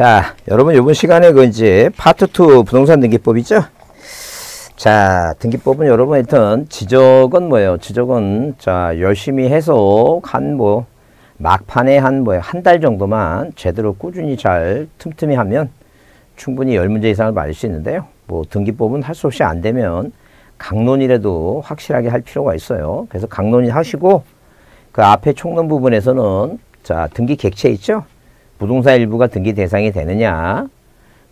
자, 여러분 이번 시간에 그 이제 파트 2 부동산 등기법 이죠? 자, 등기법은 여러분 하여튼 지적은 뭐예요? 지적은 자, 열심히 해서 한 뭐 막판에 한 뭐예요? 한달 정도만 제대로 꾸준히 잘 틈틈이 하면 충분히 열 문제 이상을 맞을 수 있는데요. 뭐 등기법은 할 수 없이 안 되면 강론이라도 확실하게 할 필요가 있어요. 그래서 강론이 하시고 그 앞에 총론 부분에서는 자, 등기 객체 있죠? 부동산 일부가 등기 대상이 되느냐,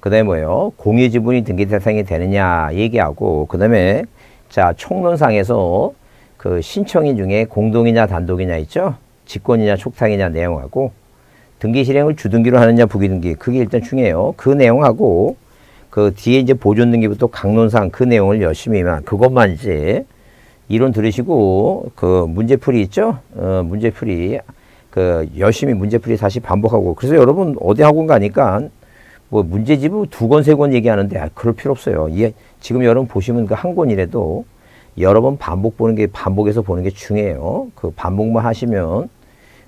그 다음에 뭐예요? 공유 지분이 등기 대상이 되느냐 얘기하고, 그 다음에 자, 총론상에서 그 신청인 중에 공동이냐 단독이냐 있죠? 직권이냐 촉탁이냐 내용하고, 등기 실행을 주등기로 하느냐 부기등기, 그게 일단 중요해요. 그 내용하고, 그 뒤에 이제 보존 등기부터 강론상 그 내용을 열심히만, 그것만 이제 이론 들으시고, 그 문제풀이 있죠? 어, 문제풀이. 그 열심히 문제풀이 다시 반복하고 그래서 여러분 어디 학원 가니까 뭐 문제집을 두 권 세 권 얘기하는데 아, 그럴 필요 없어요. 이 지금 여러분 보시면 그 한 권이라도 여러 번 반복 보는 게 반복해서 보는 게 중요해요. 그 반복만 하시면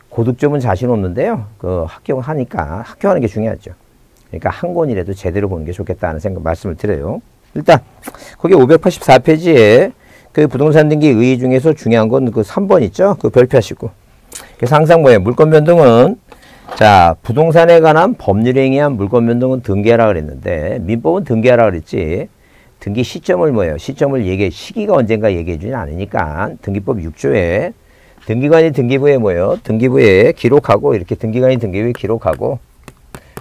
고득점은 자신 없는데요. 그 합격하니까 합격하는 게 중요하죠. 그러니까 한 권이라도 제대로 보는 게 좋겠다는 생각 말씀을 드려요. 일단 거기 584페이지에 그 부동산 등기 의의 중에서 중요한 건 그 3번 있죠. 그 별표하시고 그래서 항상 뭐예요? 물권 변동은 자 부동산에 관한 법률에 의한 물권 변동은 등기하라 그랬는데 민법은 등기하라 그랬지 등기 시점을 뭐예요? 시점을 얘기해 시기가 언젠가 얘기해 주진 않으니까 등기법 6조에 등기관이 등기부에 뭐예요? 등기부에 기록하고 이렇게 등기관이 등기부에 기록하고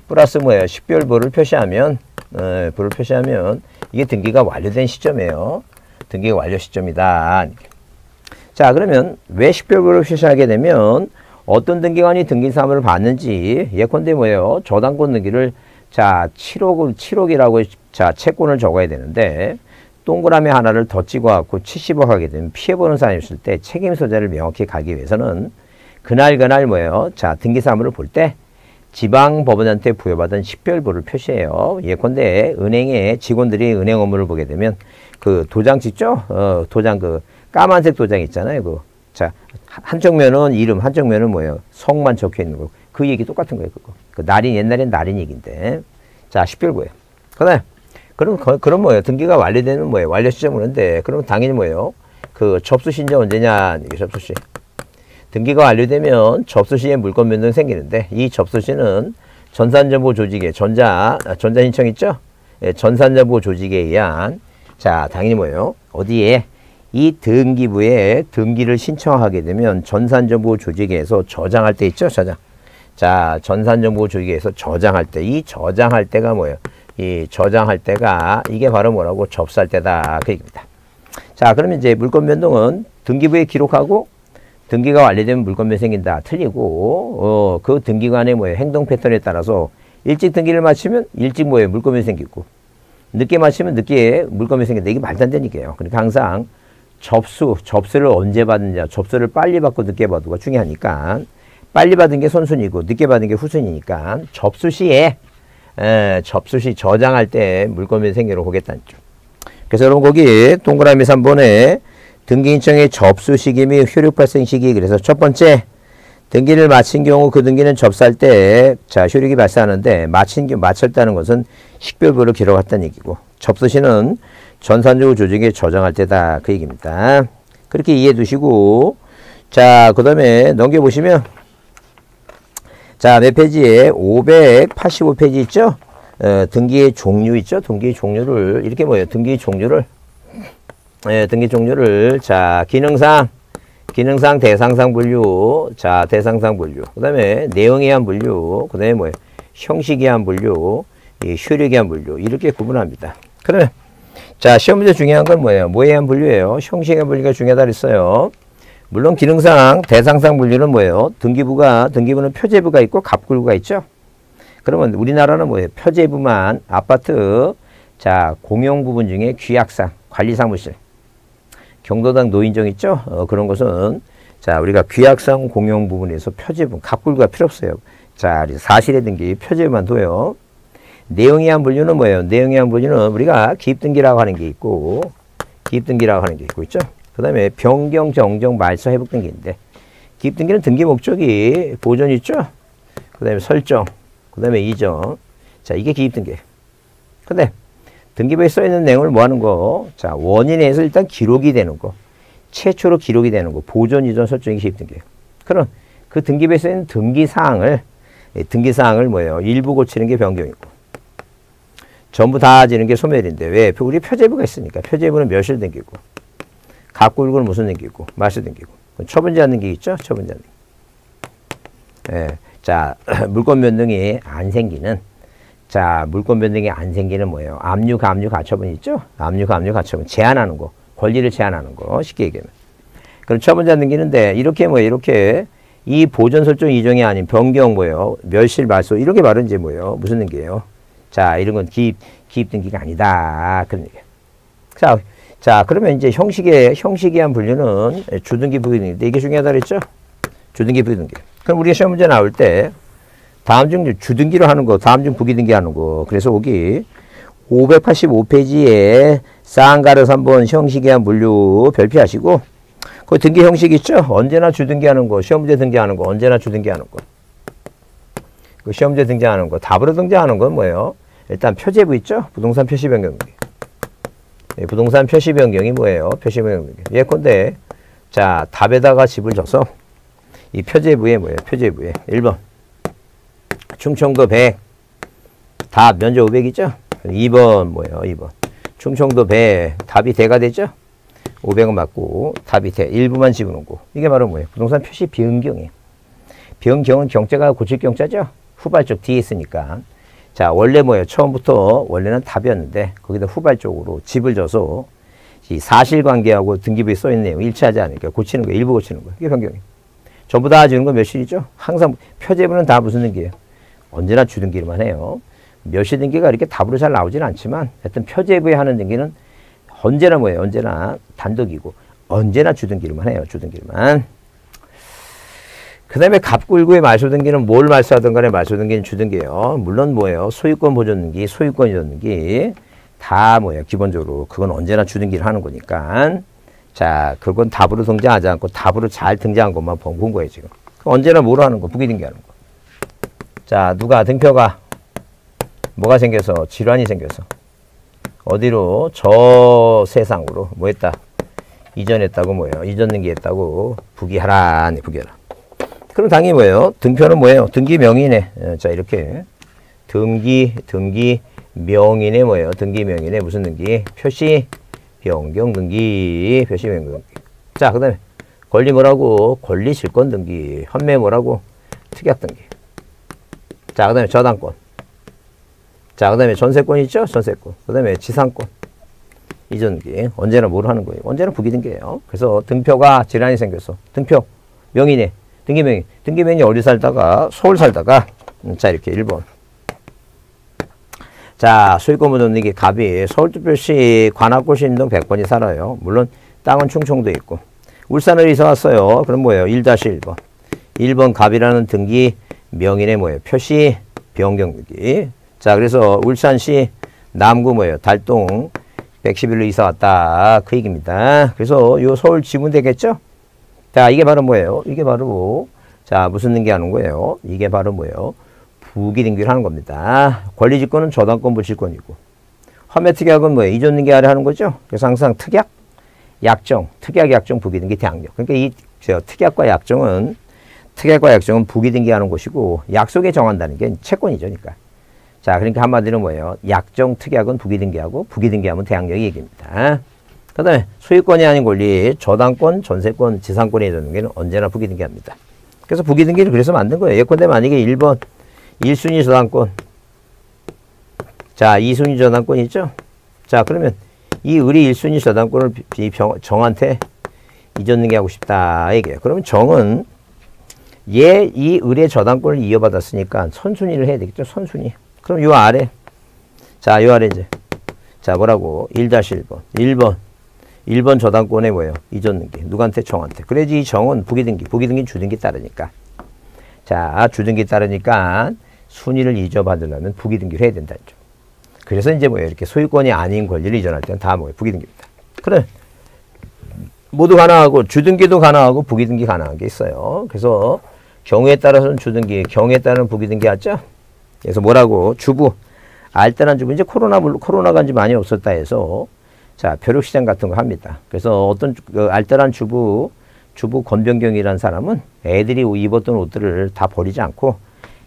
플러스 뭐예요? 식별부를 표시하면 어, 부를 표시하면 이게 등기가 완료된 시점이에요. 등기가 완료 시점이다. 자 그러면 왜 식별부를 표시하게 되면 어떤 등기관이 등기 사무를 받는지 예컨대 뭐예요 저당권 등기를 자 7억 7억이라고 자 채권을 적어야 되는데 동그라미 하나를 더 찍어갖고 70억 하게 되면 피해보는 사람이 있을 때 책임 소재를 명확히 가기 위해서는 그날 그날 뭐예요 자 등기 사무를 볼 때 지방 법원한테 부여받은 식별부를 표시해요. 예컨대 은행에 직원들이 은행 업무를 보게 되면 그 도장 찍죠? 어, 도장 그 까만색 도장 있잖아요. 그. 자, 한쪽 면은 이름, 한쪽 면은 뭐예요? 성만 적혀 있는 거. 그 얘기 똑같은 거예요, 그거. 그 날인, 옛날엔 날인 얘기인데. 자, 식별부예요. 그 다음에, 그럼, 그럼 뭐예요? 등기가 완료되는 뭐예요? 완료 시점을 하는데, 그럼 당연히 뭐예요? 그 접수시 이제 언제냐, 이게 접수 시. 등기가 완료되면 접수 시에 물건 변동이 생기는데, 이 접수 시는 전산정보 조직의 전자, 아, 전자 신청 있죠? 예, 전산정보 조직에 의한, 자, 당연히 뭐예요? 어디에? 이 등기부에 등기를 신청하게 되면 전산정보 조직에서 저장할 때 있죠? 저장. 자, 전산정보 조직에서 저장할 때, 이 저장할 때가 뭐예요? 이 저장할 때가 이게 바로 뭐라고? 접수할 때다. 그 얘기입니다. 자, 그러면 이제 물건 변동은 등기부에 기록하고 등기가 완료되면 물건 변동이 생긴다. 틀리고, 어, 그 등기관의 뭐예요? 행동 패턴에 따라서 일찍 등기를 마치면 일찍 뭐예요? 물건 변동이 생기고 늦게 마치면 늦게 물건 변동이 생긴다. 이게 말도 안 얘기예요. 그러니까 항상 접수, 접수를 언제 받느냐, 접수를 빨리 받고 늦게 받고가 중요하니까 빨리 받은 게 선순위고 늦게 받은 게 후순위니까 접수 시에 에, 접수 시 저장할 때 물건이 생기로 보겠다는 점. 그래서 여러분 거기 동그라미 3번에 등기 인청의 접수 시기 및 효력 발생 시기 그래서 첫 번째 등기를 마친 경우 그 등기는 접수할 때 자 효력이 발생하는데 마친 마쳤다는 것은 식별부를 기록했다는 얘기고 접수 시는 전산적으로 조직에 저장할 때다. 그 얘기입니다. 그렇게 이해해 두시고 자, 그 다음에 넘겨보시면 자, 몇 페이지에 585페이지 있죠? 어, 등기의 종류 있죠? 등기의 종류를 이렇게 뭐예요? 등기의 종류를 예, 등기 종류를 자, 기능상 기능상 대상상 분류 자, 대상상 분류 그 다음에 내용에 의한 분류 그 다음에 뭐예요? 형식에 의한 분류 이 효력에 의한 분류 이렇게 구분합니다. 그러면 자, 시험 문제 중요한 건 뭐예요? 뭐에 의한 분류예요? 형식의 분류가 중요하다 그랬어요. 물론 기능상 대상상 분류는 뭐예요? 등기부가 등기부는 표제부가 있고 갑굴부가 있죠. 그러면 우리나라는 뭐예요? 표제부만 아파트 자 공용 부분 중에 귀약상 관리사무실 경도당 노인정 있죠? 어, 그런 것은 자 우리가 귀약상 공용 부분에서 표제부 갑굴부가 필요 없어요. 자 사실의 등기 표제부만 둬요. 내용에 한 분류는 뭐예요? 내용에 한 분류는 우리가 기입등기라고 하는 게 있고 기입등기라고 하는 게 있고 있죠. 그 다음에 변경, 정정, 말소, 회복 등기인데 기입등기는 등기 목적이 보존 있죠. 그 다음에 설정, 그 다음에 이전. 자, 이게 기입등기. 근데 등기부에 써 있는 내용을 뭐 하는 거? 자, 원인에서 일단 기록이 되는 거. 최초로 기록이 되는 거. 보존 이전 설정이 기입등기예요. 그럼 그 등기부에 써 있는 등기 사항을 등기 사항을 뭐예요? 일부 고치는 게 변경이고 전부 다 지는 게 소멸인데 왜? 우리 표제부가 있으니까 표제부는 몇일 등기고 갑굴굴 무슨 등기고 말실 등기고 처분제한 등기 있죠? 처분제한 등기. 예. 자, 물권 변동이 안 생기는 자, 물권 변동이 안 생기는 뭐예요? 압류, 감류, 가처분 있죠? 압류, 감류, 가처분. 제한하는 거. 권리를 제한하는 거. 쉽게 얘기하면. 그럼 처분자 등기는데 이렇게 뭐 이렇게 이 보존 설정 이종이 아닌 변경 뭐예요? 멸실 말소 이렇게 말은 이제 뭐예요? 무슨 등기예요? 자, 이런 건 기입 기입 등기가 아니다. 그런 얘기. 자, 자, 그러면 이제 형식의 형식이한 분류는 주등기 부기등기인데 이게 중요하다 그랬죠? 주등기 부기등기. 그럼 우리가 시험 문제 나올 때 다음 중 주등기로 하는 거, 다음 중 부기등기 하는 거. 그래서 여기 585페이지에 쌍가르 3번 형식이한 분류 별표하시고 그 등기 형식 있죠? 언제나 주등기하는 거, 시험 문제 등기하는 거, 언제나 주등기하는 거. 그 시험 문제 등기하는 거, 답으로 등기하는 건 뭐예요? 일단 표제부 있죠? 부동산 표시 변경. 예, 부동산 표시 변경이 뭐예요? 표시 변경. 예컨대 자 답에다가 집을 줘서 이 표제부에 뭐예요? 표제부에 1번 충청도 100 답 면적 500이죠? 2번 뭐예요? 2번 충청도 100 답이 대가 되죠? 500원 맞고 답이 대 일부만 집어넣고 이게 바로 뭐예요? 부동산 표시 변경이에요. 변경은 경자가 고칠 경자죠? 후발적 뒤에 있으니까 자 원래 뭐예요? 처음부터 원래는 답이었는데 거기다 후발적으로 집을 줘서 이 사실관계하고 등기부에 써있는 내용 일치하지 않으니까 고치는 거예요. 일부 고치는 거예요. 이게 변경이에요. 전부 다 주는 건 몇실이죠? 항상 표제부는 다 무슨 등기예요? 언제나 주등기로만 해요. 몇시 등기가 이렇게 답으로 잘 나오지는 않지만 하여튼 표제부에 하는 등기는 언제나 뭐예요? 언제나 단독이고 언제나 주등기로만 해요. 주등기로만. 그 다음에 갑굴구의 말소등기는 뭘 말소하든 간에 말소등기는 주등기예요. 물론 뭐예요? 소유권 보존등기, 소유권 이전등기 다 뭐예요? 기본적으로 그건 언제나 주등기를 하는 거니까 자, 그건 답으로 등장하지 않고 답으로 잘 등장한 것만 본 거예요, 지금. 언제나 뭐로 하는 거? 부기등기 하는 거. 자, 누가 등표가 뭐가 생겨서 질환이 생겨서 어디로 저 세상으로 뭐 했다 이전했다고 뭐예요 이전 등기했다고 부기하라 부기하라 그럼 당연히 뭐예요 등표는 뭐예요 등기 명인에 어, 자 이렇게 등기 등기 명인에 뭐예요 등기 명인에 무슨 등기 표시 변경 등기, 표시 변경 등기. 자, 그 다음에 권리 뭐라고? 권리 질권 등기. 헌매 뭐라고? 특약 등기. 자, 그 다음에 저당권. 자, 그 다음에 전세권 있죠? 전세권. 그 다음에 지상권. 이전기. 언제나 뭘 하는 거예요? 언제나 부기등기예요. 그래서 등표가 질환이 생겨서 등표 명인에 등기명인. 등기명인이 어디 살다가 서울 살다가 음, 자 이렇게 1번 자, 수익권 묻는 갑이 서울특별시 관악구시 인동 100번이 살아요. 물론 땅은 충청도 있고. 울산을 이사 왔어요. 그럼 뭐예요? 1-1번. 1번 갑이라는 등기 명인의 뭐예요? 표시 변경 등기. 자, 그래서 울산시 남구 뭐예요? 달동 111로 이사 왔다. 그 얘기입니다. 그래서 요 서울 지분 되겠죠? 자, 이게 바로 뭐예요? 이게 바로 자, 무슨 등기 하는 거예요? 이게 바로 뭐예요? 부기 등기를 하는 겁니다. 권리 직권은 저당권 부실권이고 헌매특약은 뭐예요? 이전 등기 아래 하는 거죠. 그래서 항상 특약, 약정, 특약, 약정, 부기 등기, 대항력. 그러니까 이 저 특약과 약정은 특약과 약정은 부기 등기 하는 것이고 약속에 정한다는 게 채권이죠. 그러니까. 자, 그러니까 한마디로 뭐예요? 약정, 특약은 부기 등기하고 부기 등기하면 대항력이 얘기입니다. 그 다음에 소유권이 아닌 권리, 저당권, 전세권, 지상권에 되는 게 언제나 부기등기합니다. 그래서 부기등기를 그래서 만든 거예요. 예컨대 만약에 1번 1순위 저당권. 자, 2순위 저당권 있죠? 자, 그러면 이 을이 1순위 저당권을 이 정한테 이전능게 하고 싶다. 이게요. 그러면 정은 얘, 이 을의 저당권을 이어받았으니까 선순위를 해야 되겠죠? 선순위. 그럼 요 아래. 자, 요 아래 이제. 자, 뭐라고? 1-1번. 1번. 1번 저당권에 뭐예요? 이전능기. 누구한테? 정한테. 그래야지 이 정은 부기 등기. 부기 등기 주등기 따르니까. 자, 주등기 따르니까 순위를 이전받으려면 부기 등기를 해야 된다. 죠 그래서 이제 뭐예요? 이렇게 소유권이 아닌 권리를 이전할 때는 다 뭐예요? 부기 등기입니다. 그래. 모두 가능하고 주등기도 가능하고 부기 등기 가능한 게 있어요. 그래서 경우에 따라서는 주등기, 경우에 따른 부기 등기 하죠. 그래서 뭐라고? 주부 알뜰한 주부 이제 코로나 물 코로나가 이제 많이 없었다 해서 자 벼룩시장 같은 거 합니다. 그래서 어떤 그 알뜰한 주부 주부 권병경이라는 사람은 애들이 입었던 옷들을 다 버리지 않고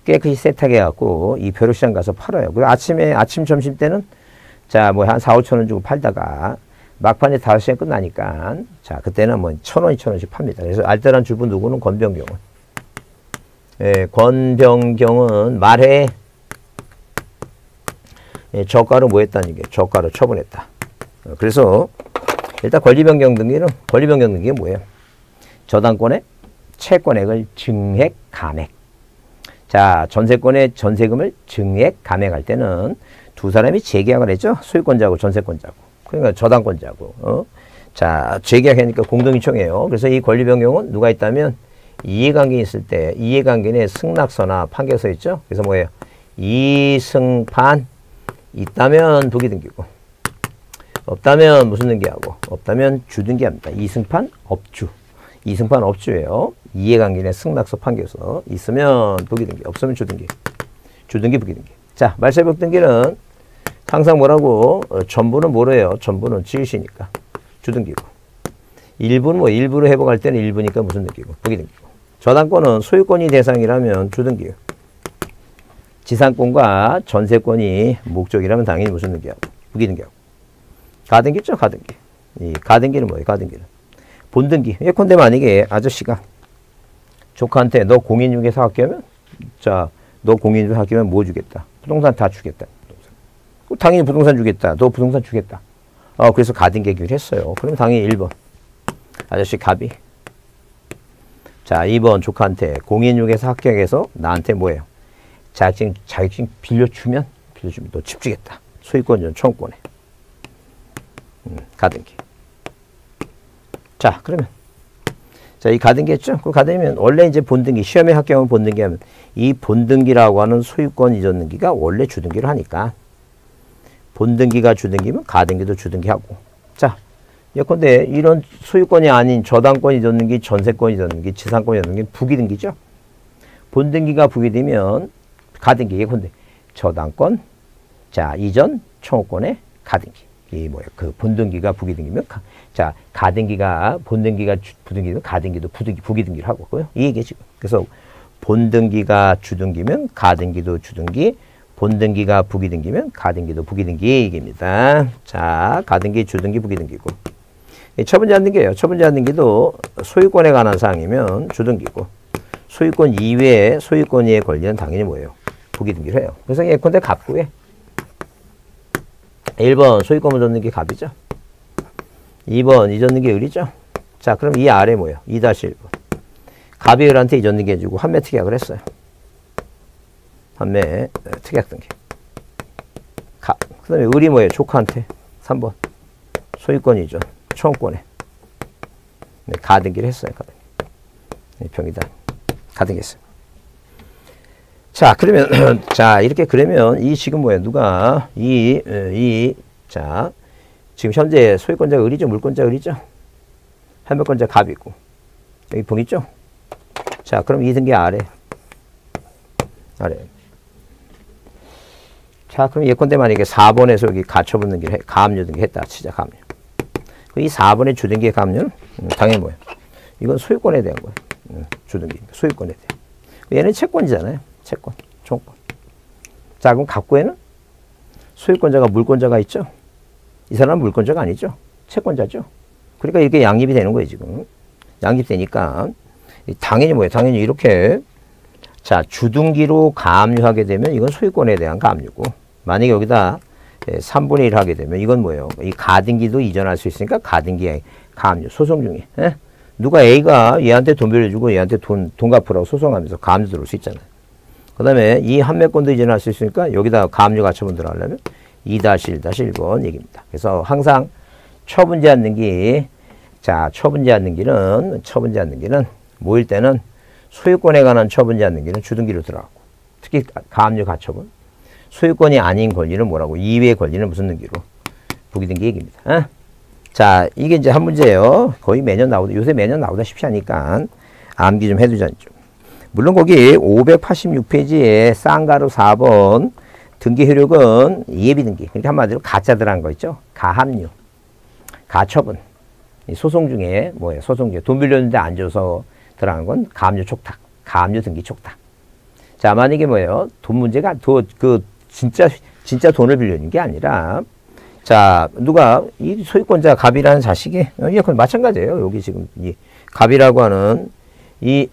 깨끗이 세탁해 갖고 이 벼룩시장 가서 팔아요. 그 아침에 아침 점심 때는 자 뭐 한 4, 5천 원 주고 팔다가 막판에 5시간 끝나니까 자 그때는 뭐 천 원, 이천 원씩 팝니다. 그래서 알뜰한 주부 누구는 권병경은 예, 권병경은 말해 예, 저가로 뭐 했다는 게 저가로 처분했다. 어, 그래서 일단 권리변경 등기는 권리변경 등기가 뭐예요? 저당권의 채권액을 증액 감액. 자, 전세권의 전세금을 증액 감액할 때는 두 사람이 재계약을 했죠. 소유권자고 전세권자고. 그러니까 저당권자고. 어? 자, 재계약하니까 공동이청이에요. 그래서 이 권리 변경은 누가 있다면 이해관계 있을 때 이해관계에 승낙서나 판결서 있죠. 그래서 뭐예요? 이승판 있다면 부기 등기고 없다면 무슨 등기하고 없다면 주등기합니다. 이승판 업주. 이승판 업주예요. 이해관계의 승낙서 판결서 있으면 부기 등기 없으면 주등기. 주등기 부기 등기. 자, 말세법 등기는 항상 뭐라고 어, 전부는 뭐래요? 전부는 지으시니까 주등기고 일부는 뭐 일부로 회복할 때는 일부니까 무슨 등기고 부기 등기고 저당권은 소유권이 대상이라면 주등기요. 지상권과 전세권이 목적이라면 당연히 무슨 등기하고 부기 등기하고 가등기 있죠 가등기. 이 가등기는 뭐예요 가등기는? 본등기. 예컨대 만약에 아저씨가 조카한테 너 공인중개사 학교면 자 너 공인중개사 학교면 뭐 주겠다? 부동산 다 주겠다 부동산. 당연히 부동산 주겠다. 너 부동산 주겠다. 어 그래서 가등기 얘기를 했어요. 그럼 당연히 1번. 아저씨 갑이. 자 2번 조카한테 공인중개사 합격해서 나한테 뭐예요? 자격증, 자격증 빌려주면, 빌려주면 너 집 주겠다. 소유권전 청권에. 음, 가등기. 자, 그러면. 자, 이 가등기 했죠? 그 가등기면 원래 이제 본등기, 시험에 합격하면 본등기 하면 이 본등기라고 하는 소유권 이전 등기가 원래 주등기로 하니까 본등기가 주등기면 가등기도 주등기하고. 자, 예컨대 이런 소유권이 아닌 저당권 이전 등기, 전세권 이전 등기, 지상권 이전 등기 부기 등기죠? 본등기가 부기 되면 가등기 예컨대 저당권 자 이전 청구권의 가등기 이 뭐야 그 본등기가 부기등기면 가, 자 가등기가 본등기가 주, 부등기면 가등기도 부등기 부기등기를 하고 있고요 이 얘기 지금. 그래서 본등기가 주등기면 가등기도 주등기 본등기가 부기등기면 가등기도 부기등기 얘기입니다. 자 가등기 주등기 부기등기고. 처분제 안등기예요. 처분제 안등기도 소유권에 관한 사항이면 주등기고 소유권 이외에 소유권 이에 권리는 당연히 뭐예요? 부기 등기를 해요. 그래서 예컨대 갑구에 1번 소유권을 줬는 게 갑이죠. 2번 잊었는 게 을이죠. 자, 그럼 이 아래 뭐예요? 2-1번. 갑이 을한테 잊었는 게 주고 한매 특약을 했어요. 한매 특약 등기. 갑. 그 다음에 을이 뭐예요? 조카한테 3번. 소유권 이전. 청권에. 네, 가등기를 했어요. 가등기. 네, 병이다. 가등기 했어요. 자, 그러면, 자, 이렇게 그러면 이 지금 뭐예요? 누가 이, 이, 자, 지금 현재 소유권자가 을이죠? 물권자가 을이죠? 할매권자 갑이고. 여기 봉 있죠? 자, 그럼 이 등기 아래. 아래. 자, 그럼 예컨대 만약에 4번에서 여기 가처분 등기를 해, 가압류 등기 했다. 치자, 가압류. 이 4번의 주등기의 가압류는 음, 당연히 뭐예요? 이건 소유권에 대한 거예요. 음, 주등기. 소유권에 대한. 얘는 채권이잖아요. 채권, 총권. 자, 그럼 갑구에는 소유권자가 물권자가 있죠? 이 사람은 물권자가 아니죠? 채권자죠? 그러니까 이게 양립이 되는 거예요, 지금. 양립되니까. 당연히 뭐예요? 당연히 이렇게. 자, 주등기로 가압류하게 되면 이건 소유권에 대한 가압류고. 만약에 여기다 3분의 예, 1 하게 되면 이건 뭐예요? 이 가등기도 이전할 수 있으니까 가등기의 가압류. 소송 중에. 예? 누가 A가 얘한테 돈 빌려주고 얘한테 돈, 돈 갚으라고 소송하면서 가압류 들어올 수 있잖아요. 그 다음에 이 한매권도 이전할 수 있으니까 여기다 가압류 가처분 들어가려면 2-1-1번 얘기입니다. 그래서 항상 처분제한 등기, 자, 처분제한 등기는, 처분제한 등기는 모일 때는 소유권에 관한 처분제한 등기는 주등기로 들어가고, 특히 가압류 가처분. 소유권이 아닌 권리는 뭐라고? 이외의 권리는 무슨 등기로? 부기등기 얘기입니다. 어? 자, 이게 이제 한 문제예요. 거의 매년 나오다, 요새 매년 나오다 쉽지 않으니까 암기 좀 해두자. 좀. 물론 거기 586페이지에 쌍가루 4번 등기 효력은 예비 등기. 그러니까 한마디로 가짜 들어간 거 있죠. 가합류. 가처분. 소송 중에 뭐예요? 소송 중에 돈 빌렸는데 안 줘서 들어간 건 가압류 촉탁. 가압류 등기 촉탁. 자, 만약에 뭐예요? 돈 문제가 도, 그 진짜 진짜 돈을 빌려준 게 아니라 자, 누가 이 소유권자 갑이라는 자식이 어, 이건 마찬가지예요. 여기 지금 이 갑이라고 하는 이,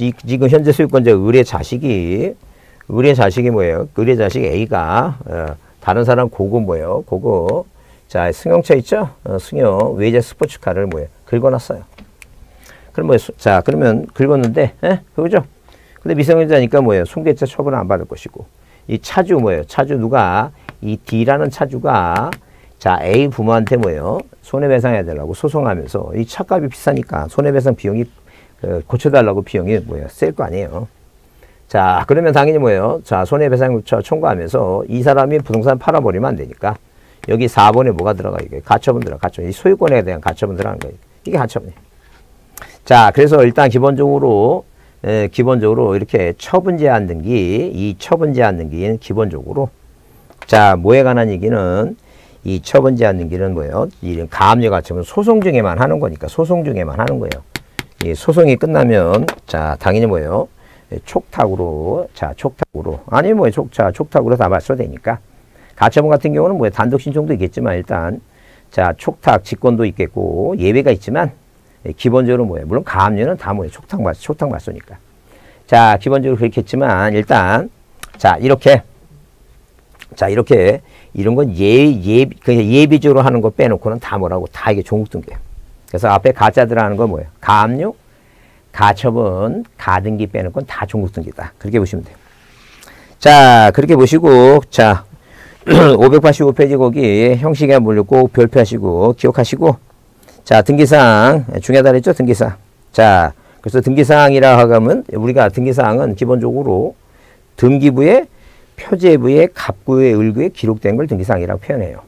이 지금 현재 소유권자 의뢰 자식이 의뢰 자식이 뭐예요? 의뢰 자식 A가 어, 다른 사람 고고 뭐예요? 고고 자 승용차 있죠? 어, 승용 외제 스포츠카를 뭐예요? 긁어놨어요. 그럼 뭐 자 그러면 긁었는데 에? 그거죠? 근데 미성년자니까 뭐예요? 손괴죄 처벌은 안 받을 것이고 이 차주 뭐예요? 차주 누가 이 D라는 차주가 자 A 부모한테 뭐예요? 손해배상해야 되려고 소송하면서 이 차값이 비싸니까 손해배상 비용이 그 고쳐달라고 비용이 뭐예요? 셀 거 아니에요. 자, 그러면 당연히 뭐예요? 자, 손해배상 요청 청구하면서 이 사람이 부동산 팔아버리면 안 되니까 여기 4번에 뭐가 들어가? 이게 가처분 들어가. 가처분. 이 소유권에 대한 가처분 들어가는 거예요. 이게 가처분이에요. 자, 그래서 일단 기본적으로 에, 기본적으로 이렇게 처분 제한 등기, 이 처분 제한 등기는 기본적으로 자, 뭐에 관한 얘기는 이 처분 제한 등기는 뭐예요? 이 가압류 가처분 소송 중에만 하는 거니까 소송 중에만 하는 거예요. 이 소송이 끝나면 자, 당연히 뭐예요? 예, 촉탁으로 자 촉탁으로. 아니 뭐 촉자 촉탁으로 다 맞춰되니까. 가처분 같은 경우는 뭐 단독 신청도 있겠지만 일단 자 촉탁 직권도 있겠고 예외가 있지만 예, 기본적으로 뭐예요? 물론 가압류는 다 뭐예요? 촉탁 맞 촉탁 맞으니까. 자 기본적으로 그렇겠지만 일단 자 이렇게. 자 이렇게. 이런 건 예 예 그냥 예비적으로 하는 거 빼놓고는 다 뭐라고 다 이게 종국 등기예요 그래서 앞에 가짜 들어가는 건 뭐예요 가압류 가처분, 가등기 빼는 건 다 종국등기다. 그렇게 보시면 돼요. 자, 그렇게 보시고, 자, 585페이지 거기 형식에 물려 꼭 별표하시고, 기억하시고, 자, 등기사항, 중요하다 그랬죠? 등기사항. 자, 그래서 등기사항이라 하면, 우리가 등기사항은 기본적으로 등기부의 표제부의 갑구의 을구에 기록된 걸 등기사항이라고 표현해요.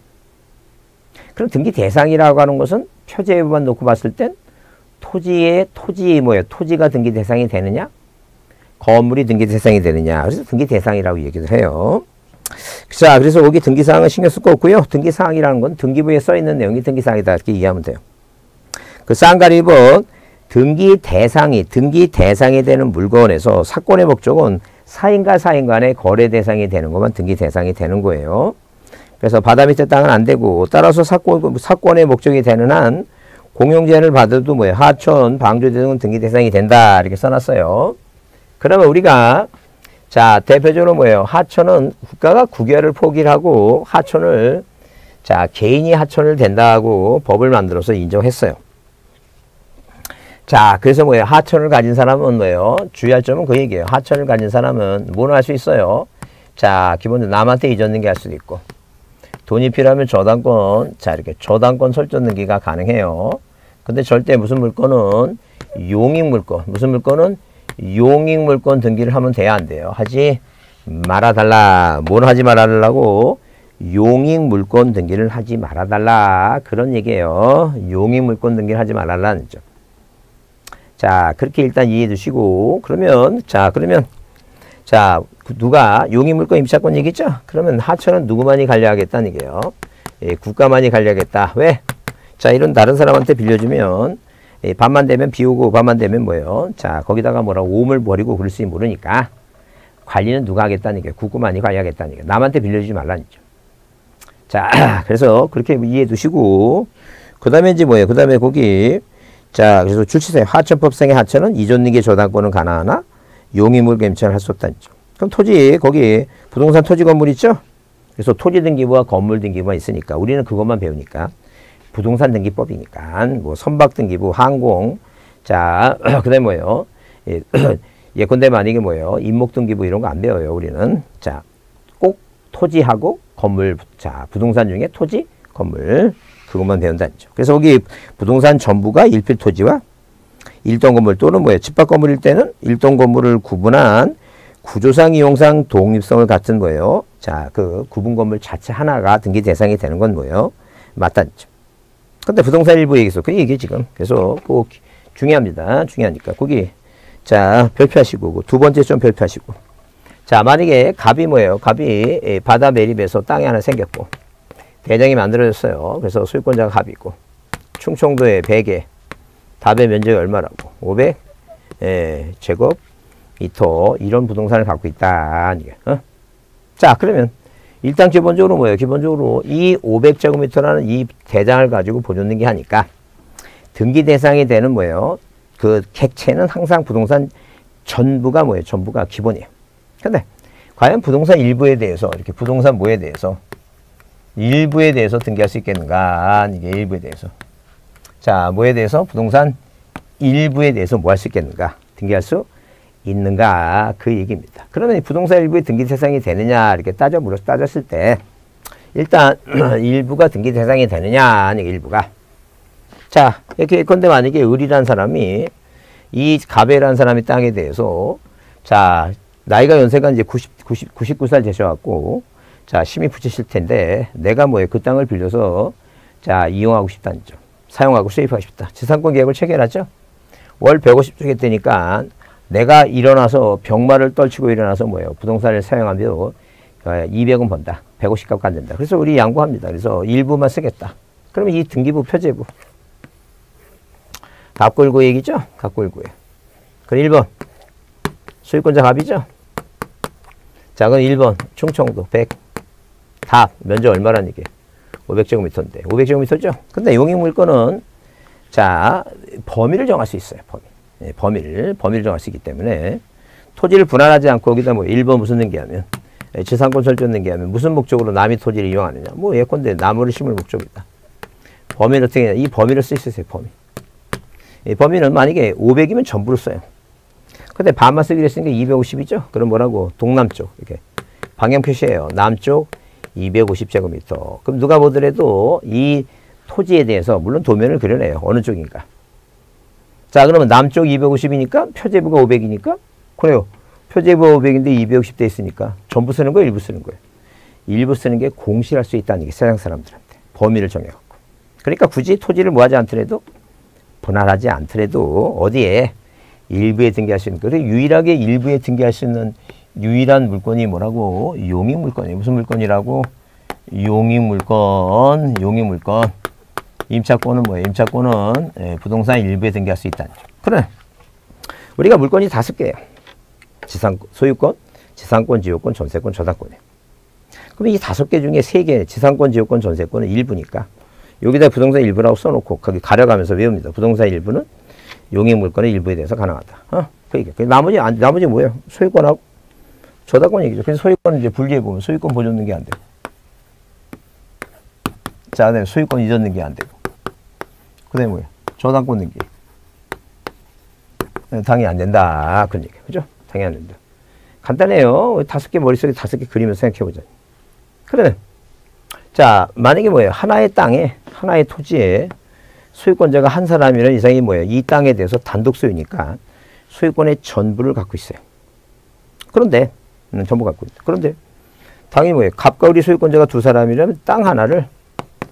그럼 등기 대상이라고 하는 것은 표제부만 놓고 봤을 땐 토지의 토지 뭐예요? 토지가 등기 대상이 되느냐? 건물이 등기 대상이 되느냐? 그래서 등기 대상이라고 얘기를 해요. 자, 그래서 여기 등기사항은 신경 쓸 거 없고요. 등기사항이라는 건 등기부에 써 있는 내용이 등기사항이다. 이렇게 이해하면 돼요. 그 쌍가리 1번 등기 대상이 등기 대상이 되는 물건에서 사건의 목적은 사인과 사인 간의 거래 대상이 되는 것만 등기 대상이 되는 거예요. 그래서 바다 밑에 땅은 안 되고 따라서 사건 사건의 목적이 되는 한 공용 제한을 받아도 뭐예요? 하천, 방조대등 등기 대상이 된다. 이렇게 써놨어요. 그러면 우리가 자 대표적으로 뭐예요? 하천은 국가가 국유를 포기를 하고 하천을 자 개인이 하천을 된다고 법을 만들어서 인정했어요. 자 그래서 뭐예요? 하천을 가진 사람은 뭐예요? 주의할 점은 그 얘기예요. 하천을 가진 사람은 뭐를 할수 있어요? 자 기본적으로 남한테 이전 등기 할 수도 있고 돈이 필요하면 저당권, 자, 이렇게 저당권 설정 등기가 가능해요. 근데 절대 무슨 물건은 용익 물건, 무슨 물건은 용익 물건 등기를 하면 돼야 안 돼요. 하지 말아달라. 뭘 하지 말아달라고? 용익 물건 등기를 하지 말아달라. 그런 얘기예요. 용익 물건 등기를 하지 말아달라는 점. 자, 그렇게 일단 이해해 두시고, 그러면, 자, 그러면, 자, 누가 용의 물건 임차권 얘기죠? 그러면 하천은 누구만이 관리하겠다는 얘기예요. 예, 국가만이 관리하겠다. 왜? 자, 이런 다른 사람한테 빌려주면 예, 밤만 되면 비 오고 밤만 되면 뭐예요? 자, 거기다가 뭐라고 오물 버리고 그럴지 모르니까 관리는 누가 하겠다는 얘기예요. 국가만이 관리하겠다는 얘기예요. 남한테 빌려주지 말라는 얘기죠. 자, 그래서 그렇게 이해해 두시고 그 다음에 이제 뭐예요? 그 다음에 거기 자, 그래서 출시세 하천법상의 하천은 이전능계 저당권은 가능하나 용의물 gem차를 할수 없다는 점. 그럼 토지 거기 부동산 토지 건물 있죠? 그래서 토지 등기부와 건물 등기부가 있으니까 우리는 그것만 배우니까 부동산 등기법이니까 뭐 선박 등기부, 항공 자 그다음에 뭐예요? 예, 예컨대 만약에 뭐예요? 임목 등기부 이런 거 안 배워요 우리는 자 꼭 토지하고 건물 자 부동산 중에 토지 건물 그것만 배운다는 죠 그래서 거기 부동산 전부가 일필 토지와 일동 건물 또는 뭐예요? 집합 건물일 때는 일동 건물을 구분한 구조상 이용상 독립성을 갖춘 거예요. 자, 그 구분 건물 자체 하나가 등기 대상이 되는 건 뭐예요? 맞다죠. 근데 부동산 일부 얘기해서 그 얘기 지금 그래서 꼭 중요합니다. 중요하니까 거기 자 별표하시고 두 번째 좀 별표하시고 자, 만약에 갑이 뭐예요? 갑이 바다 매립에서 땅이 하나 생겼고, 대장이 만들어졌어요. 그래서 소유권자가 갑이고, 충청도에 100에, 답의 면적이 얼마라고? 500 예, 제곱 미터 이런 부동산을 갖고 있다. 어? 자, 그러면 일단 기본적으로 뭐예요? 기본적으로 이 500제곱미터라는 이 대장을 가지고 보존등기 하니까 등기 대상이 되는 뭐예요? 그 객체는 항상 부동산 전부가 뭐예요? 전부가 기본이에요. 근데 과연 부동산 일부에 대해서 이렇게 부동산 뭐에 대해서 일부에 대해서 등기할 수 있겠는가? 이게 일부에 대해서. 자, 뭐에 대해서 부동산 일부에 대해서 뭐 할 수 있겠는가? 등기할 수 있는가? 그 얘기입니다. 그러면 부동산 일부의 등기 대상이 되느냐? 이렇게 따져 물어 따졌을 때 일단 일부가 등기 대상이 되느냐? 아니 일부가. 자, 이렇게 예컨대 만약에 을이라는 사람이 이 가베라는 사람이 땅에 대해서 자, 나이가 연세가 이제 90, 90, 99살 되셔갖고 자, 심히 붙이실 텐데 내가 뭐예요? 그 땅을 빌려서 자, 이용하고 싶다는 점. 사용하고 수입하고 싶다. 지상권 계약을 체결하죠. 월 150 주겠다니까 내가 일어나서 병마를 떨치고 일어나서 뭐예요? 부동산을 사용하면 200원 번다. 150값 안 된다. 그래서 우리 양보합니다. 그래서 일부만 쓰겠다. 그러면 이 등기부 표제부 갑골구 얘기죠? 갑골구에. 그럼 1번 소유권자 갑이죠? 자 그럼 1번 충청도 100 답 면적 얼마라는 얘기 500제곱미터인데 500제곱미터죠? 근데 용익 물건은 자 범위를 정할 수 있어요. 범위. 예, 범위를 범위를 정할 수 있기 때문에 토지를 분할하지 않고 여기다 뭐 1번 무슨 등기하면 예, 지상권 설정 등기하면 무슨 목적으로 남이 토지를 이용하느냐 뭐 예컨대 나무를 심을 목적이다. 범위를 어떻게 이 범위를 쓸 수 있어요. 범위. 이 범위는 만약에 500이면 전부를 써요. 근데 반만 쓰기로 했으니까 250이죠. 그럼 뭐라고 동남쪽 이렇게 방향 표시해요. 남쪽 250제곱미터. 그럼 누가 보더라도 이 토지에 대해서 물론 도면을 그려내요. 어느 쪽인가. 자 그러면 남쪽 250이니까 표제부가 500이니까 그래요. 표제부가 500인데 250돼 있으니까 전부 쓰는 거예요? 일부 쓰는 거예요? 일부 쓰는 게 공실할 수 있다는 게 세상 사람들한테 범위를 정해갖고 그러니까 굳이 토지를 뭐하지 않더라도 분할하지 않더라도 어디에 일부에 등기할 수 있는 그리고 유일하게 일부에 등기할 수 있는 유일한 물건이 뭐라고 용익 물건이 무슨 물건이라고 용익 물건 용익 물건 임차권은 뭐예요? 임차권은 예, 부동산 일부에 등기할 수 있다는 점. 그래. 우리가 물건이 다섯 개예요. 지상 소유권, 지상권, 지역권, 전세권, 저당권이에요. 그럼 이 다섯 개 중에 세 개, 지상권, 지역권, 전세권은 일부니까 여기다 부동산 일부라고 써놓고 거기 가려가면서 외웁니다. 부동산 일부는 용익 물건의 일부에 대해서 가능하다. 어? 그 얘기. 나머지 나머지 뭐예요? 소유권하고 저당권 얘기죠. 그래서 소유권을 이제 분리해 보면 소유권 보존는 게안 되고, 자, 그다음에 소유권 이전 등기 안 되고, 그다음에 뭐예요? 저당권 등기. 네, 당연히 안 된다. 그런 얘기. 그죠? 당연히 안 된다. 간단해요. 다섯 개 머릿속에 다섯 개 그리면서 생각해 보자. 그래. 자, 만약에 뭐예요? 하나의 땅에, 하나의 토지에 소유권자가 한 사람이라는 이상이 뭐예요? 이 땅에 대해서 단독 소유니까 소유권의 전부를 갖고 있어요. 그런데, 음, 전부 갖고 있다. 그런데, 당연히 뭐예요? 갑과 을이 소유권자가 두 사람이라면 땅 하나를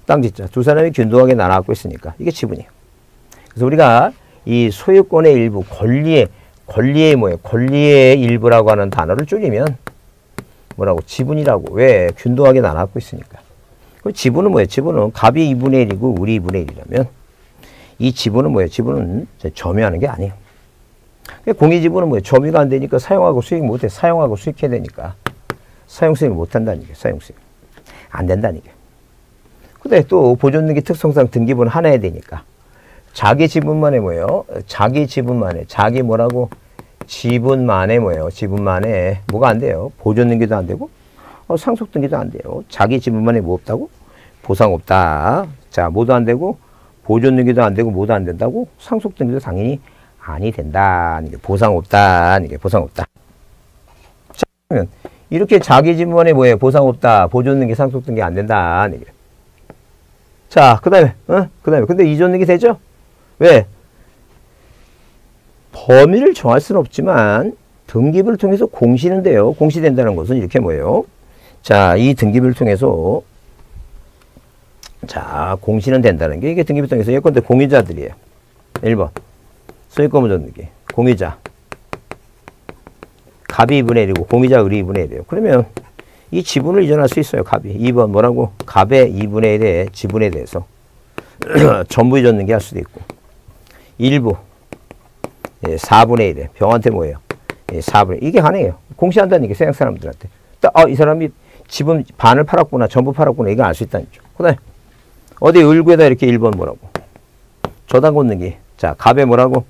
땅 짓자. 두 사람이 균등하게 나눠 갖고 있으니까 이게 지분이에요. 그래서 우리가 이 소유권의 일부, 권리의, 권리의 뭐예요? 권리의 일부라고 하는 단어를 줄이면 뭐라고? 지분이라고. 왜? 균등하게 나눠 갖고 있으니까. 그 지분은 뭐예요? 지분은 갑이 2분의 1이고 우리 2분의 1이라면 이 지분은 뭐예요? 지분은 점유하는 게 아니에요. 공유지분은 뭐예요? 점유가 안 되니까 사용하고 수익 못해. 사용하고 수익해야 되니까 사용 수익 못 한다는 게 사용 수익. 안 된다는 게. 근데 또 보존등기 특성상 등기부는 하나야 되니까 자기 지분만에 뭐예요? 자기 지분만에 자기 뭐라고? 지분만에 뭐예요? 지분만에 뭐가 안 돼요? 보존등기도 안 되고 어, 상속등기도 안 돼요. 자기 지분만에 뭐 없다고? 보상 없다. 자, 뭐도 안 되고 보존등기도 안 되고 뭐도 안 된다고? 상속등기도 당연히 아니 된다. 이게 보상 없다. 이게 보상 없다. 자, 그러면 이렇게 자기 지분만에 뭐예요? 보상 없다. 보존등기, 상속등기 안 된다. 자, 그 다음에, 어? 그 다음에. 근데 이전등기 되죠? 왜? 범위를 정할 수는 없지만, 등기부를 통해서 공시는 돼요. 공시된다는 것은 이렇게 뭐예요? 자, 이 등기부를 통해서, 자, 공시는 된다는 게, 이게 등기부 통해서 예컨대 공유자들이에요. 1번. 소유권 무전등기. 공유자. 갑이 2분의 1이고 공이자 을이 2분의 1이에요. 그러면 이 지분을 이전할 수 있어요. 갑이. 2번 뭐라고? 갑의 2분의 1의 지분에 대해서 전부 이전 는게할 수도 있고 일부 예, 4분의 1에 병한테 뭐예요? 예, 4분의 1. 이게 가능해요. 공시한다는 게 세상 사람들한테. 딱, 아, 이 사람이 지분 반을 팔았구나, 전부 팔았구나, 이거 알 수 있다는 거죠. 그 다음에, 어디 을구에다 이렇게 1번 뭐라고? 저당권 능기. 자, 갑에 뭐라고?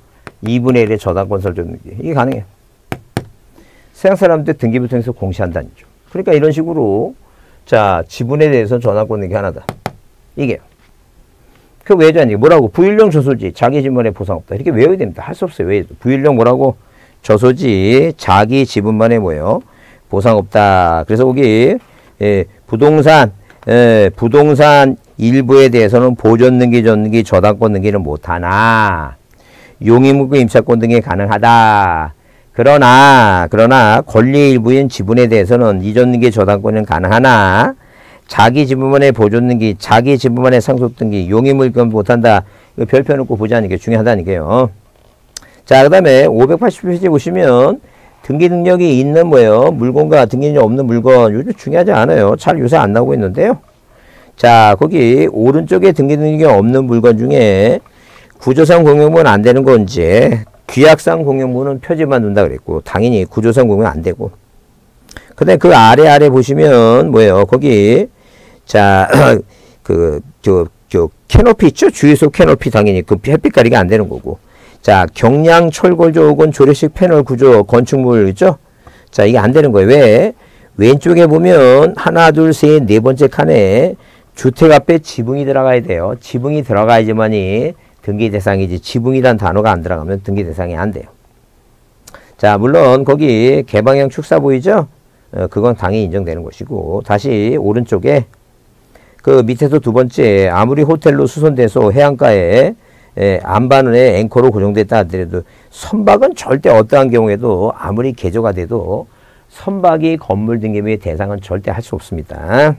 2분의 1의 저당권 설정 능기. 이게 가능해요. 세상 사람들 등기부 통해서 공시한다는 거죠. 그러니까 이런 식으로, 자, 지분에 대해서 저당권 능기 하나다. 이게. 그 외자니 뭐라고? 부일령 저소지, 자기 지분에 보상 없다. 이렇게 외워야 됩니다. 할 수 없어요. 왜? 부일령 뭐라고? 저소지, 자기 지분만에 뭐예요? 보상 없다. 그래서 거기 예, 부동산 예, 부동산 일부에 대해서는 보존 등기, 전기, 저당권 등기는 못하나 용의무구 임차권 등이 가능하다. 그러나 그러나 권리 일부인 지분에 대해서는 이전 등기, 저당권은 가능하나 자기 지분만의 보존 등기, 자기 지분만의 상속 등기, 용의물건 못한다. 이거 별표 놓고 보자는 게 중요하다는 게요. 자, 그 다음에 580페이지 보시면 등기 능력이 있는 뭐예요? 물건과 등기 능력 없는 물건. 요즘 중요하지 않아요. 잘 요새 안 나오고 있는데요. 자, 거기 오른쪽에 등기 능력이 없는 물건 중에 구조상 공용물은 안 되는 건지 규약상 공용물은 표지만 둔다 그랬고 당연히 구조상 공용 안 되고 근데 그 아래 아래 보시면 뭐예요? 거기 자, 그, 저, 저, 캐노피 있죠? 주유소 캐노피 당연히 그 햇빛 가리가 안 되는 거고. 자, 경량 철골조 혹은 조례식 패널 구조 건축물 있죠? 자, 이게 안 되는 거예요. 왜? 왼쪽에 보면 하나, 둘, 셋, 네 번째 칸에 주택 앞에 지붕이 들어가야 돼요. 지붕이 들어가야지만이 등기 대상이지 지붕이란 단어가 안 들어가면 등기 대상이 안 돼요. 자, 물론 거기 개방형 축사 보이죠? 어, 그건 당연히 인정되는 것이고 다시 오른쪽에 그 밑에서 두 번째 아무리 호텔로 수선돼서 해안가에 예, 안반에 앵커로 고정됐다 하더라도 선박은 절대 어떠한 경우에도 아무리 개조가 돼도 선박이 건물 등기부의 대상은 절대 할 수 없습니다.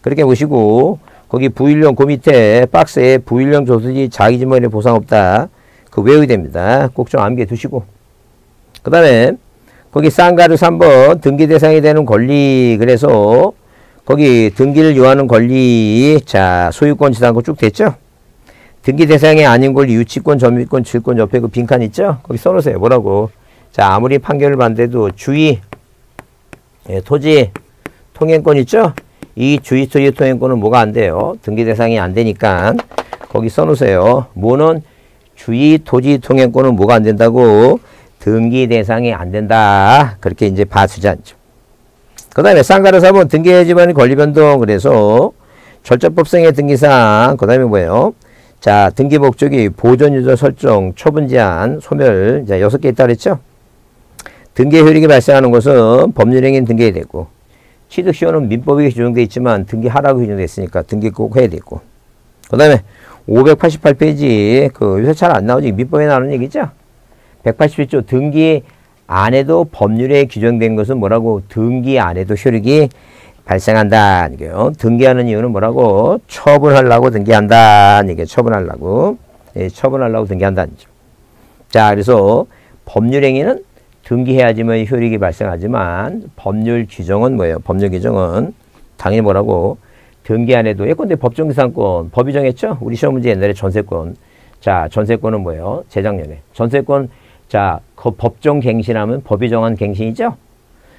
그렇게 보시고 거기 부일령 그 밑에 박스에 부일령 조수지 자기 지문에 보상 없다. 그 외워야 됩니다. 꼭 좀 암기해 두시고 그 다음에 거기 쌍가루 3번 등기 대상이 되는 권리 그래서 거기 등기를 요하는 권리 자 소유권 지상권 쭉 됐죠? 등기 대상이 아닌 권리 유치권, 점유권, 질권 옆에 그 빈칸 있죠? 거기 써놓으세요. 뭐라고? 자, 아무리 판결을 받는데도 주의, 예, 토지, 통행권 있죠? 이 주의, 토지, 통행권은 뭐가 안 돼요? 등기 대상이 안 되니까 거기 써놓으세요. 뭐는 주의, 토지, 통행권은 뭐가 안 된다고? 등기 대상이 안 된다. 그렇게 이제 봐주지 않죠. 그 다음에 쌍가루 사본 등기 지반의 권리 변동. 그래서 절차법상의 등기상. 그 다음에 뭐예요? 자, 등기 목적이 보존 유저 설정, 처분 제한, 소멸, 자, 여섯 개 있다 그랬죠? 등기 효력이 발생하는 것은 법률행위는 등기해야 되고, 취득시효는 민법에 규정되어 있지만 등기하라고 규정되어 있으니까 등기 꼭 해야 되고. 그 다음에 588페이지, 그 요새 잘 안 나오지? 민법에 나오는 얘기죠? 187조 등기 안 해도 법률에 규정된 것은 뭐라고? 등기 안 해도 효력이 발생한다. 이게요. 등기하는 이유는 뭐라고? 처분하려고 등기한다. 이게 처분하려고. 예, 처분하려고 등기한다는 죠 자, 그래서 법률행위는 등기해야지만 효력이 발생하지만 법률 규정은 뭐예요? 법률 규정은 당연히 뭐라고? 등기 안 해도 예컨대 법정기상권 법이 정했죠? 우리 시험 문제 옛날에 전세권. 자, 전세권은 뭐예요? 재작년에. 전세권 자, 그 법정 갱신하면 법이 정한 갱신이죠?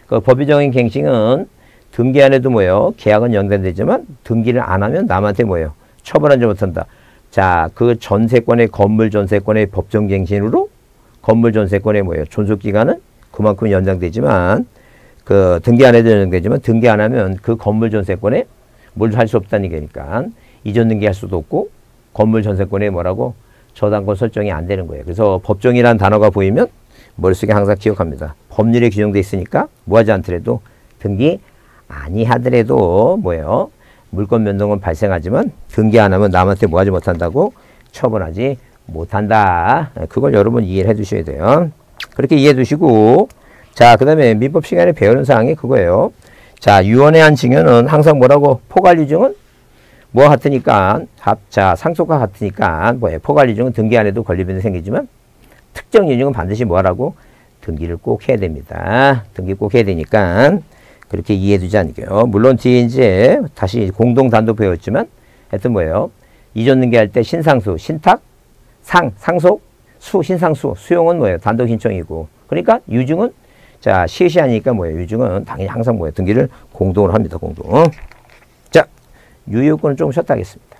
그 법이 정한 갱신은 등기 안 해도 뭐예요? 계약은 연장되지만 등기를 안 하면 남한테 뭐예요? 처벌하지 못한다. 자, 그 전세권의 건물 전세권의 법정 갱신으로 건물 전세권의 뭐예요? 존속 기간은 그만큼 연장되지만 그 등기 안 해도 연장되지만 등기 안 하면 그 건물 전세권에 뭘 할 수 없다는 얘기니까 이전 등기할 수도 없고 건물 전세권에 뭐라고 저당권 설정이 안 되는 거예요. 그래서 법정이라는 단어가 보이면 머릿속에 항상 기억합니다. 법률에 규정돼 있으니까 뭐 하지 않더라도 등기 아니하더라도 뭐예요? 물권 변동은 발생하지만 등기 안 하면 남한테 뭐 하지 못한다고 처분하지 못한다. 그걸 여러분 이해를 해 두셔야 돼요. 그렇게 이해해 두시고 자, 그 다음에 민법 시간에 배우는 사항이 그거예요. 자, 유언의 한 증여는 항상 뭐라고? 포괄유증은 뭐 같으니까 합 자 상속과 같으니까 뭐예요? 포괄유증은 등기 안 해도 권리변동이 생기지만 특정 유증은 반드시 뭐하라고? 등기를 꼭 해야 됩니다. 등기 꼭 해야 되니까 그렇게 이해해 두지 않고요. 물론 뒤에 이제 다시 공동 단독 배웠지만 하여튼 뭐예요. 이전 등기할 때 신상수, 신탁, 상, 상속, 수, 신상수, 수용은 뭐예요? 단독 신청이고. 그러니까 유증은 자, 시시하니까 뭐예요? 유증은 당연히 항상 뭐예요? 등기를 공동으로 합니다. 공동. 자, 유효권은 조금 쉬었다 하겠습니다.